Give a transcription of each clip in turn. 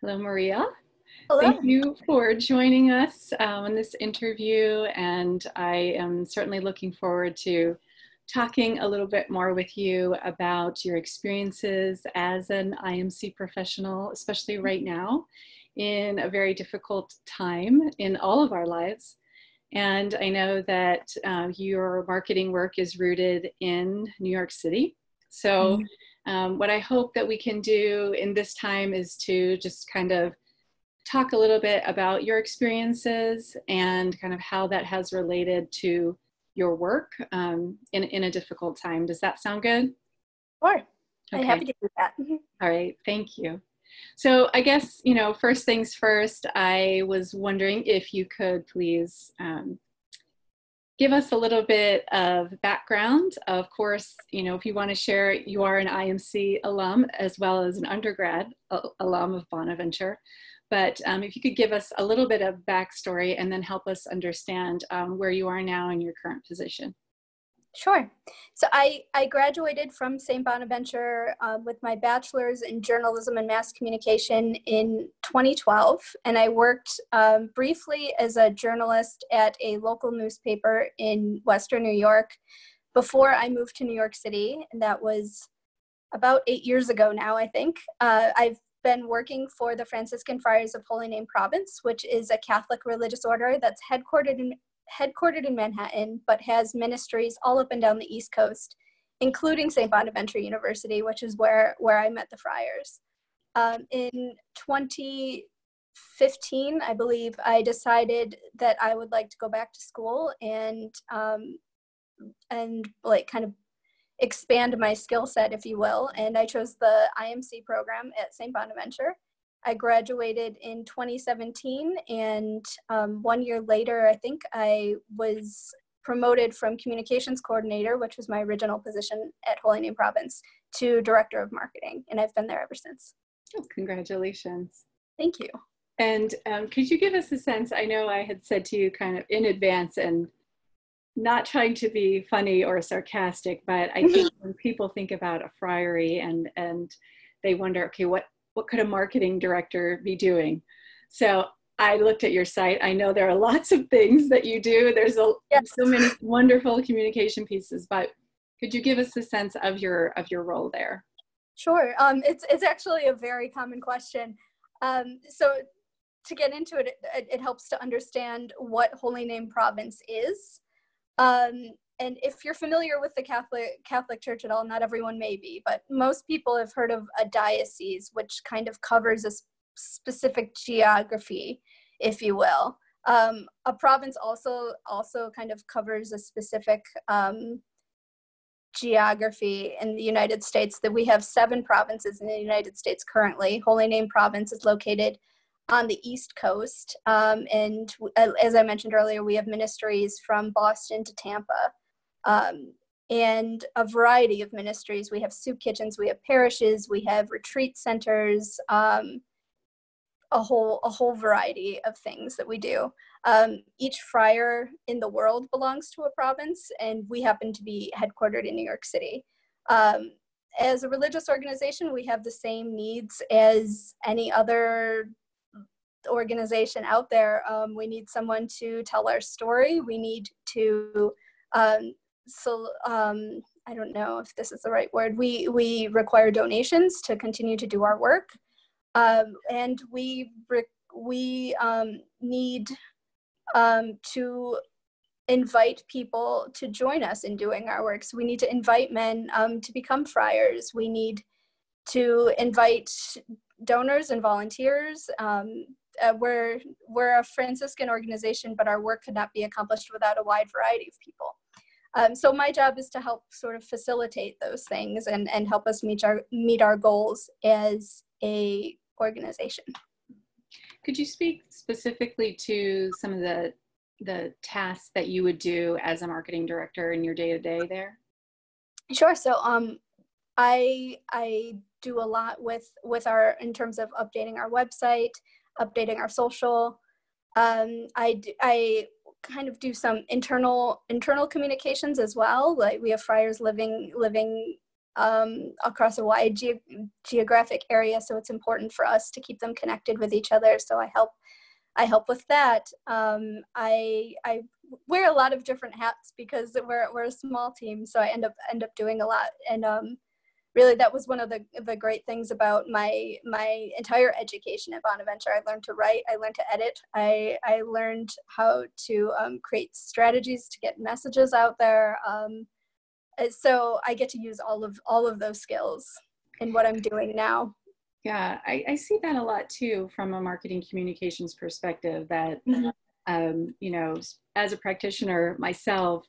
Hello, Maria. Hello. Thank you for joining us um, in this interview, and I am certainly looking forward to talking a little bit more with you about your experiences as an IMC professional, especially right now in a very difficult time in all of our lives. And I know that uh, your marketing work is rooted in New York City. So, mm-hmm. Um, what I hope that we can do in this time is to just kind of talk a little bit about your experiences and kind of how that has related to your work um, in, in a difficult time. Does that sound good? Sure. Okay. I'm happy to do that. All right, thank you. So I guess, you know, first things first, I was wondering if you could please um, give us a little bit of background. Of course, you know, if you want to share, you are an IMC alum as well as an undergrad alum of Bonaventure. But um, if you could give us a little bit of backstory and then help us understand um, where you are now in your current position. Sure. So I, I graduated from St. Bonaventure uh, with my bachelor's in journalism and mass communication in 2012. And I worked um, briefly as a journalist at a local newspaper in Western New York before I moved to New York City. And that was about eight years ago now, I think. Uh, I've been working for the Franciscan Friars of Holy Name Province, which is a Catholic religious order that's headquartered in headquartered in Manhattan, but has ministries all up and down the East Coast, including St. Bonaventure University, which is where, where I met the friars. Um, in 2015, I believe, I decided that I would like to go back to school and um, and like kind of expand my skill set, if you will. And I chose the IMC program at St. Bonaventure. I graduated in 2017, and um, one year later, I think I was promoted from communications coordinator, which was my original position at Holy Name Province, to director of marketing, and I've been there ever since. Oh, congratulations. Thank you. And um, could you give us a sense? I know I had said to you kind of in advance and not trying to be funny or sarcastic, but I think when people think about a friary and and they wonder, okay, what what could a marketing director be doing? So I looked at your site. I know there are lots of things that you do. There's a, yes. so many wonderful communication pieces, but could you give us a sense of your of your role there? Sure. Um, it's it's actually a very common question. Um, so to get into it, it, it, helps to understand what Holy Name Province is. Um, and if you're familiar with the Catholic Catholic Church at all, not everyone may be, but most people have heard of a diocese, which kind of covers a specific geography, if you will. Um, a province also also kind of covers a specific um, geography in the United States. That we have seven provinces in the United States currently. Holy Name Province is located on the East Coast, um, and as I mentioned earlier, we have ministries from Boston to Tampa um, and a variety of ministries. We have soup kitchens, we have parishes, we have retreat centers, um, a whole a whole variety of things that we do. Um, each friar in the world belongs to a province, and we happen to be headquartered in New York City. Um, as a religious organization, we have the same needs as any other organization out there. Um, we need someone to tell our story. We need to um, so um, I don't know if this is the right word. We we require donations to continue to do our work, um, and we we um, need um, to invite people to join us in doing our work. So we need to invite men um, to become friars. We need to invite donors and volunteers. Um, uh, we're we're a Franciscan organization, but our work could not be accomplished without a wide variety of people. Um, so my job is to help sort of facilitate those things and, and help us meet our meet our goals as a organization. Could you speak specifically to some of the the tasks that you would do as a marketing director in your day to day there? Sure. So um, I I do a lot with with our in terms of updating our website, updating our social. Um, I I kind of do some internal internal communications as well like we have friars living living um, across a wide ge- geographic area. So it's important for us to keep them connected with each other. So I help I help with that. Um, I I wear a lot of different hats because we're we're a small team, so I end up end up doing a lot. And um, really, that was one of the the great things about my my entire education at Bonaventure. I learned to write, I learned to edit, I I learned how to um, create strategies to get messages out there. Um, so I get to use all of all of those skills in what I'm doing now. Yeah, I, I, see that a lot too from a marketing communications perspective. That mm-hmm. um, you know, as a practitioner myself,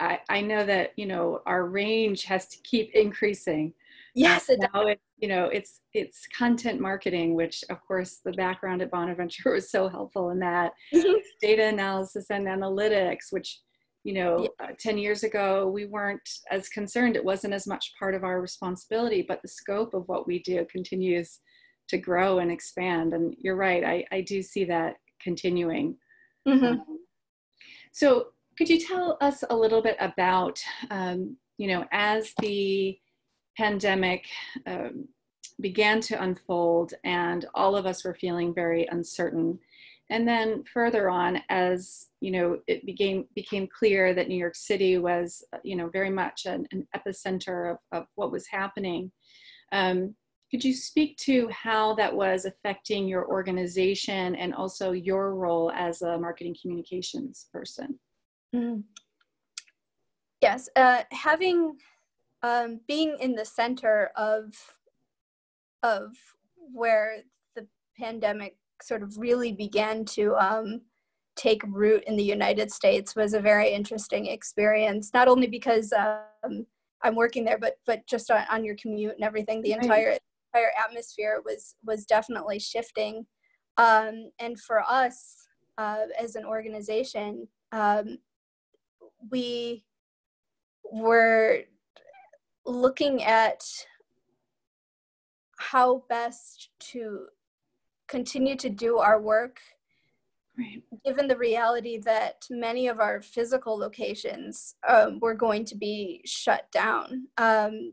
I, I know that you know our range has to keep increasing. Yes, it now it's you know it's it's content marketing, which of course the background at Bonaventure was so helpful in that mm-hmm. data analysis and analytics, which you know yeah. uh, 10 years ago we weren't as concerned it wasn't as much part of our responsibility but the scope of what we do continues to grow and expand and you're right i, I do see that continuing mm-hmm. um, so could you tell us a little bit about um, you know as the pandemic um, began to unfold and all of us were feeling very uncertain and then further on, as you know, it became became clear that New York City was, you know, very much an, an epicenter of, of what was happening. Um, could you speak to how that was affecting your organization and also your role as a marketing communications person? Mm. Yes, uh, having um, being in the center of of where the pandemic sort of really began to um, take root in the United States was a very interesting experience. Not only because um, I'm working there, but but just on, on your commute and everything, the entire entire atmosphere was was definitely shifting. Um, and for us uh, as an organization, um, we were looking at how best to continue to do our work right. given the reality that many of our physical locations um, were going to be shut down um,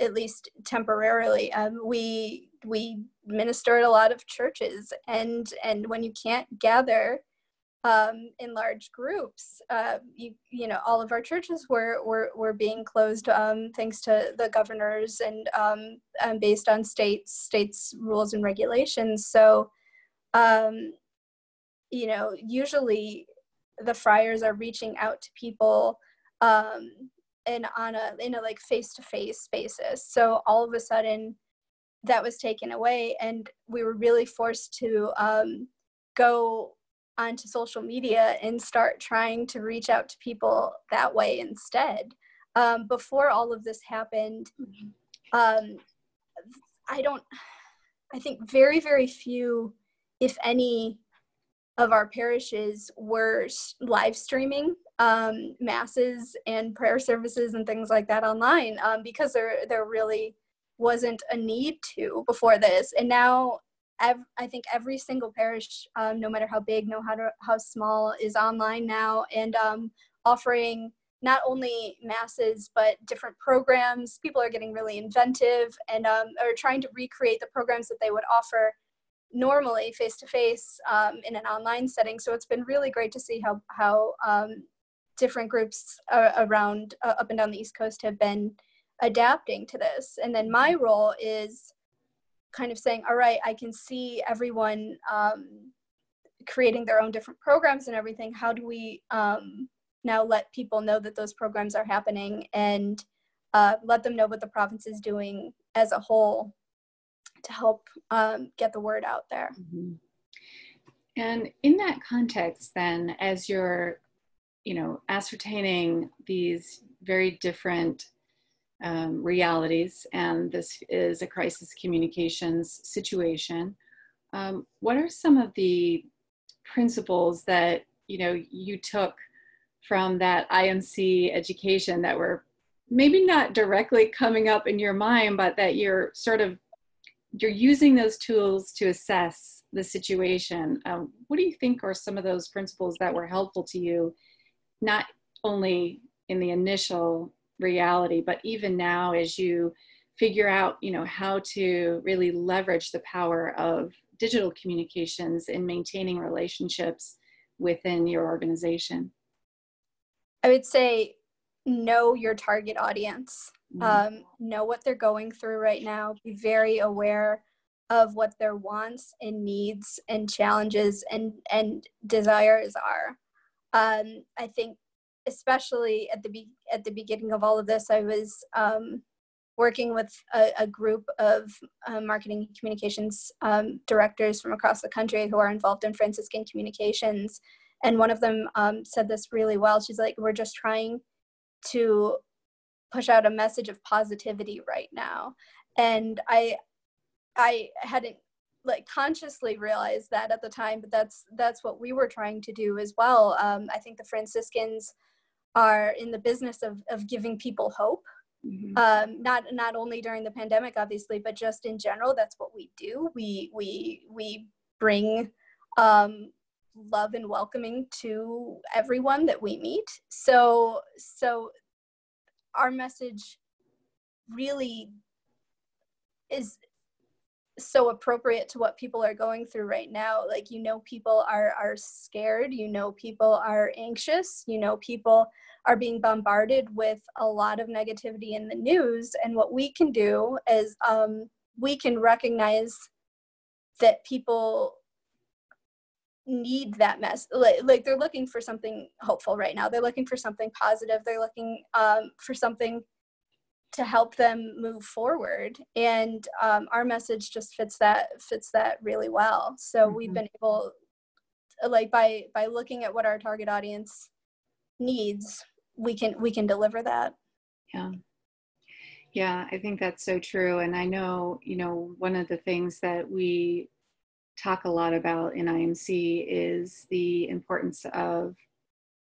at least temporarily um, we we ministered a lot of churches and and when you can't gather um, in large groups. Uh, you, you know, all of our churches were were, were being closed um, thanks to the governors and um, um based on states states rules and regulations. So, um, you know, usually the friars are reaching out to people um, and on a in a like face to face basis. So all of a sudden, that was taken away, and we were really forced to go onto social media and start trying to reach out to people that way instead. Um, before all of this happened, um, I don't, I think very, very few, if any, of our parishes were live streaming um, masses and prayer services and things like that online um, because there there really wasn't a need to before this. And now I think every single parish, um, no matter how big, no matter how small, is online now and um, offering not only masses but different programs. People are getting really inventive and um, are trying to recreate the programs that they would offer normally face to face in an online setting. So it's been really great to see how how um, different groups uh, around uh, up and down the East Coast have been adapting to this. And then my role is kind of saying, all right, I can see everyone um, creating their own different programs and everything. How do we um, now let people know that those programs are happening and uh, let them know what the province is doing as a whole to help um, get the word out there? Mm-hmm. And in that context, then, as you're, you know, ascertaining these very different um, realities, and this is a crisis communications situation. Um, what are some of the principles that you know you took from that IMC education that were maybe not directly coming up in your mind, but that you're sort of you're using those tools to assess the situation. Um, what do you think are some of those principles that were helpful to you, not only in the initial reality. But even now, as you figure out, you know, how to really leverage the power of digital communications in maintaining relationships within your organization? I would say know your target audience, mm-hmm. um, know what they're going through right now, be very aware of what their wants and needs and challenges and, and desires are. Um, I think especially at the be- at the beginning of all of this, I was um, working with a, a group of uh, marketing communications um, directors from across the country who are involved in Franciscan communications. And one of them um, said this really well. She's like, We're just trying to push out a message of positivity right now. And I, I hadn't like consciously realized that at the time, but that's that's what we were trying to do as well. Um, I think the Franciscans are in the business of, of giving people hope Mm-hmm. Um, not not only during the pandemic, obviously, but just in general. That's what we do. We we we bring um, love and welcoming to everyone that we meet. So so our message really is so appropriate to what people are going through right now. Like you know people are are scared you know people are anxious you know people are being bombarded with a lot of negativity in the news. And what we can do is um, we can recognize that people need that mess like, like, they're looking for something hopeful right now. They're looking for something positive. They're looking um, for something to help them move forward. And um, our message just fits that fits that really well. So mm-hmm. we've been able like by by looking at what our target audience needs we can we can deliver that. Yeah. Yeah i think that's so true. And i know you know one of the things that we talk a lot about in imc is the importance of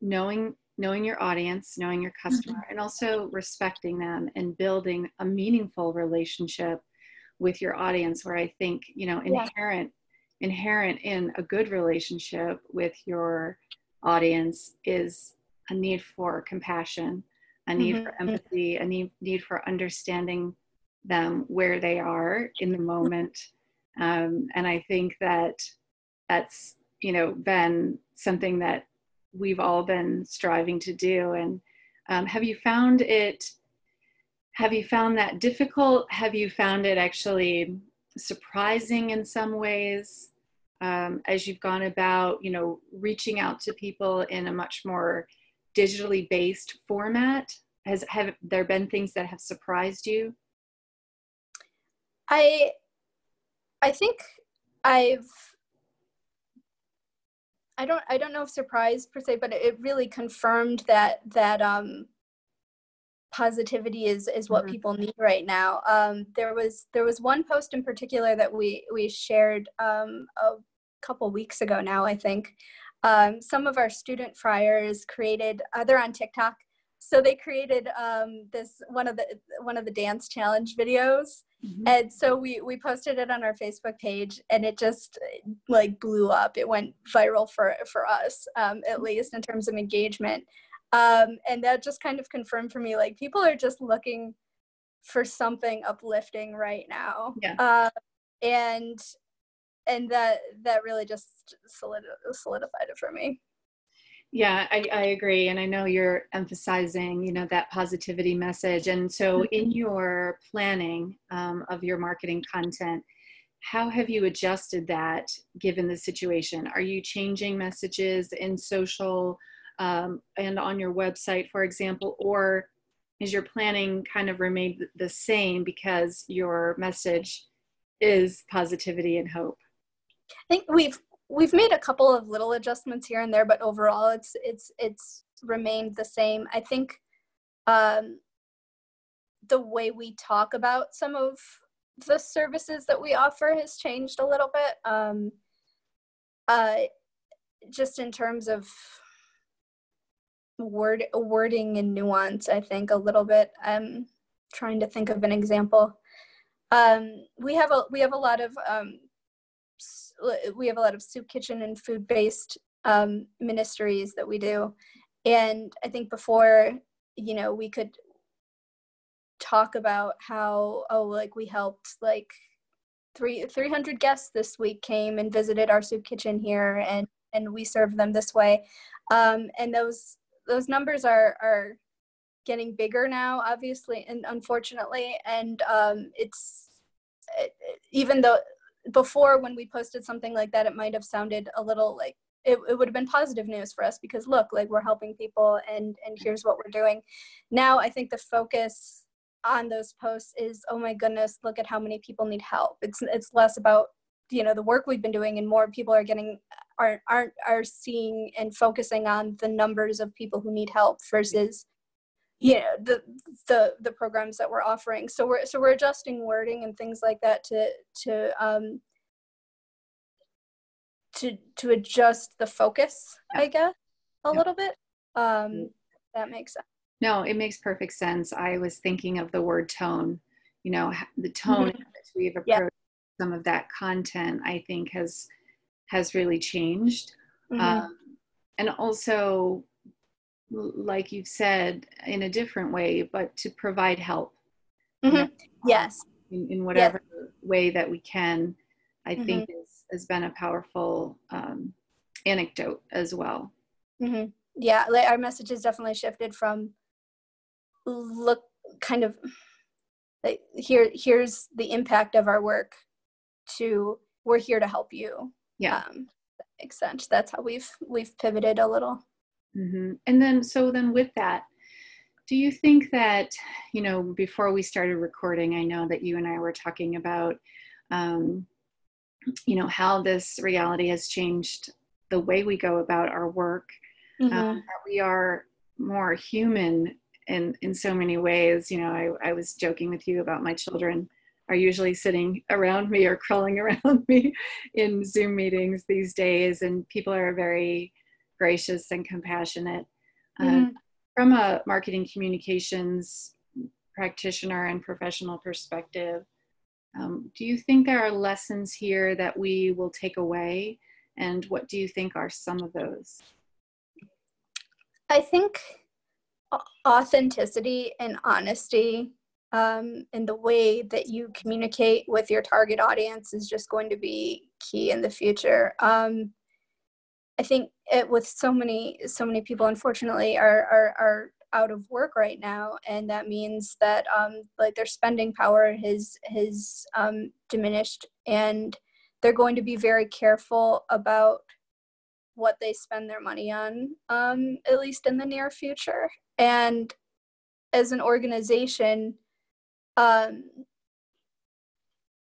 knowing knowing your audience knowing your customer mm-hmm. and also respecting them and building a meaningful relationship with your audience where i think you know inherent yeah. inherent in a good relationship with your audience is a need for compassion, a need mm-hmm. for empathy, a need, need for understanding them where they are in the moment. Um, and I think that that's, you know, been something that we've all been striving to do. And um, have you found it, have you found that difficult? Have you found it actually surprising in some ways? Um, as you've gone about, you know, reaching out to people in a much more digitally based format? Has have there been things that have surprised you? I I think I've I don't I don't know if surprise per se, but it really confirmed that that um positivity is is what mm-hmm. people need right now. Um, there was there was one post in particular that we we shared um, a couple weeks ago now, I think, um, some of our student friars created uh, they're on tiktok so they created um, this one of the one of the dance challenge videos. Mm-hmm. and so we we posted it on our facebook page and it just like blew up. It went viral for for us um, at least in terms of engagement. Um, and that just kind of confirmed for me like people are just looking for something uplifting right now. Yeah. Uh, and and that that really just solidified it for me yeah I, I agree and i know you're emphasizing you know that positivity message and so in mm-hmm. your planning um, of your marketing content how have you adjusted that given the situation are you changing messages in social um, and on your website for example or is your planning kind of remained the same because your message is positivity and hope I think we've we've made a couple of little adjustments here and there, but overall, it's it's it's remained the same. I think um, the way we talk about some of the services that we offer has changed a little bit. Um, uh, just in terms of word wording and nuance, I think a little bit. I'm trying to think of an example. Um, we have a we have a lot of um, we have a lot of soup kitchen and food based um, ministries that we do. And i think before you know we could talk about how oh like we helped like three 300 guests this week came and visited our soup kitchen here and and we serve them this way. Um, and those those numbers are are getting bigger now obviously and unfortunately. And um, it's it, even though before when we posted something like that it might have sounded a little like it, it would have been positive news for us because look like we're helping people and and here's what we're doing. Now i think the focus on those posts is oh my goodness look at how many people need help. It's it's less about you know the work we've been doing and more people are getting are aren't are seeing and focusing on the numbers of people who need help versus you know the the the programs that we're offering so we're so we're adjusting wording and things like that to to um to to adjust the focus i guess a yeah. little bit um that makes sense no, it makes perfect sense. I was thinking of the word tone. You know, the tone mm-hmm. we've approached yeah. some of that content, I think, has has really changed. Mm-hmm. Um, and also, like you've said, in a different way, but to provide help. Mm-hmm. You know, yes. In, in whatever yes. way that we can, I mm-hmm. think has, has been a powerful um, anecdote as well. Mm-hmm. Yeah, our message has definitely shifted from look kind of like here here's the impact of our work to we're here to help you yeah um, that makes sense that's how we've we've pivoted a little mm-hmm. and then so then with that do you think that you know before we started recording i know that you and i were talking about um, you know how this reality has changed the way we go about our work mm-hmm. um, that we are more human in in so many ways you know I, I was joking with you about my children are usually sitting around me or crawling around me in zoom meetings these days and people are very gracious and compassionate uh, mm-hmm. uh, from a marketing communications practitioner and professional perspective um, do you think there are lessons here that we will take away and what do you think are some of those i think authenticity and honesty um, in the way that you communicate with your target audience is just going to be key in the future. Um, I think it, with so many so many people, unfortunately, are, are are out of work right now, and that means that um, like their spending power has has um, diminished, and they're going to be very careful about what they spend their money on, um, at least in the near future. And as an organization, um,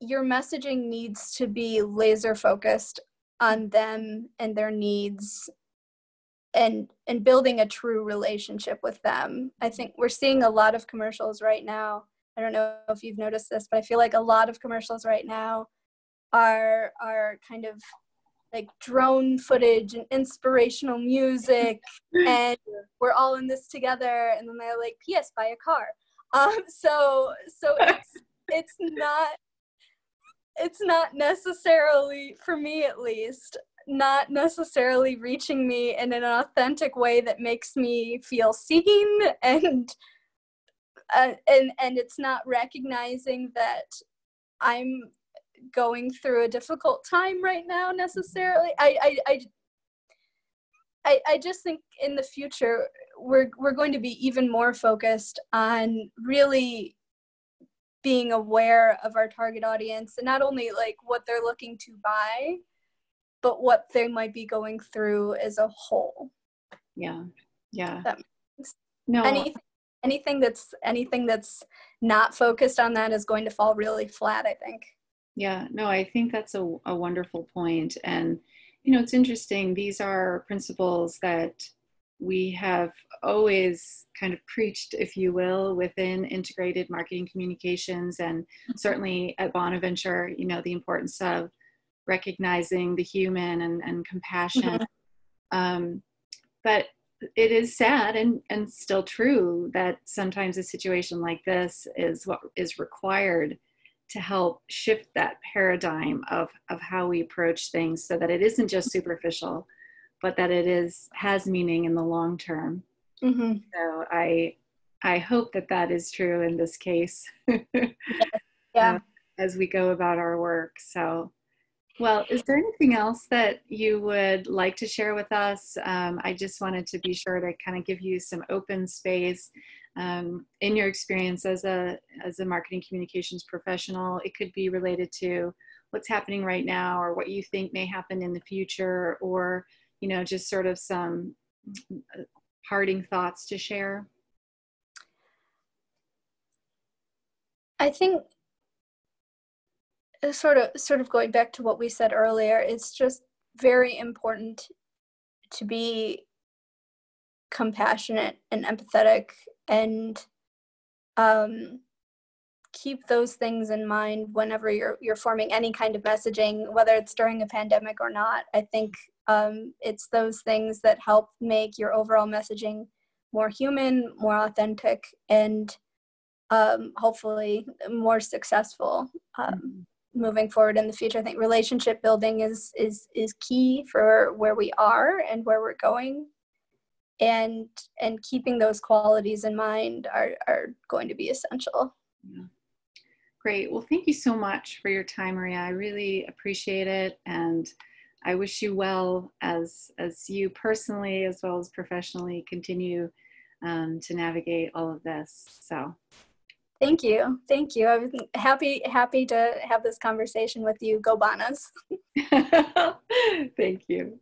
your messaging needs to be laser focused on them and their needs and and building a true relationship with them. I think we're seeing a lot of commercials right now. I don't know if you've noticed this, but I feel like a lot of commercials right now are are kind of like drone footage and inspirational music and we're all in this together and then they're like ps buy a car um so so it's it's not it's not necessarily for me at least not necessarily reaching me in an authentic way that makes me feel seen and uh, and and it's not recognizing that i'm going through a difficult time right now necessarily. I I I, I, I just think in the future we're we're going to be even more focused on really being aware of our target audience and not only like what they're looking to buy but what they might be going through as a whole yeah yeah that no anything anything that's anything that's not focused on that is going to fall really flat i think yeah, no, I think that's a, a wonderful. And, you know, it's interesting. These are principles that we have always kind of preached, if you will, within integrated marketing communications. And certainly at Bonaventure, you know, the importance of recognizing the human and, and compassion. Mm-hmm. Um, but it is sad and, and still true that sometimes a situation like this is what is required to help shift that paradigm of, of how we approach things so that it isn't just superficial, but that it is has meaning in the long term. Mm-hmm. So I I hope that that is true in this case. yeah. Uh, as we go about our work. So, well, is there anything else that you would like to share with us? Um, I just wanted to be sure to kind of give you some open space um, in your experience as a as a marketing communications professional. It could be related to what's happening right now, or what you think may happen in the future, or you know, just sort of some uh, parting thoughts to share. I think uh, sort of sort of going back to what we said earlier, it's just very important to be compassionate and empathetic and um, keep those things in mind whenever you're you're forming any kind of messaging, whether it's during a pandemic or not. I think um, it's those things that help make your overall messaging more human, more authentic, and um, hopefully more successful. Um, mm-hmm moving forward in the future. I think relationship building is is is key for where we are and where we're going. And and keeping those qualities in mind are are going to be essential. Yeah. Great. Well, thank you so much for your time, Maria. I really appreciate it and I wish you well as as you personally as well as professionally continue um, to navigate all of this. So Thank you. Thank you. I was happy happy to have this conversation with you. Go Bonnies. Thank you.